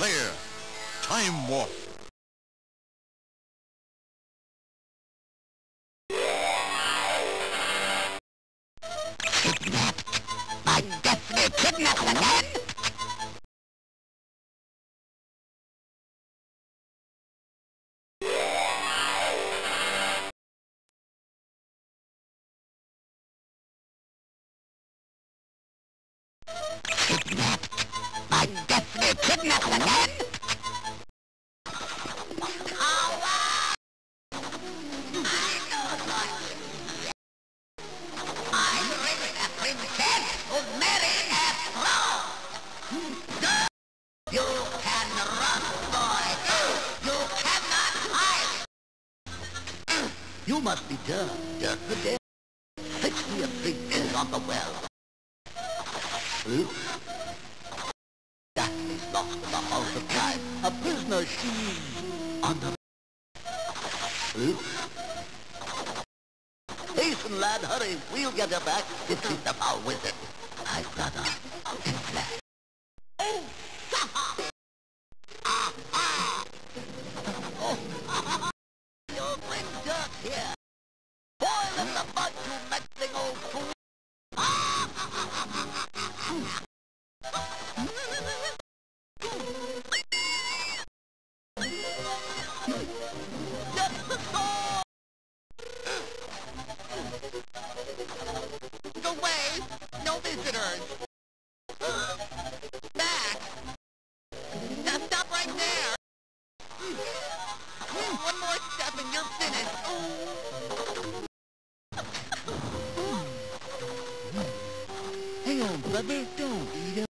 lair. Time Warp. Kidnapped? My definitely kidnapped again? Kidnapped? My definitely I bring the throne! You must be Dirk, Dirk the Dead. Fetch me a big fish on the well. Luke? Daphne's the time. A prisoner she... on the... Hasten, lad, hurry. We'll get her back. This is the foul wizard. My brother, in No visitors! Back! Now stop right there! One more step and you're finished! Hey, old brother, don't eat him.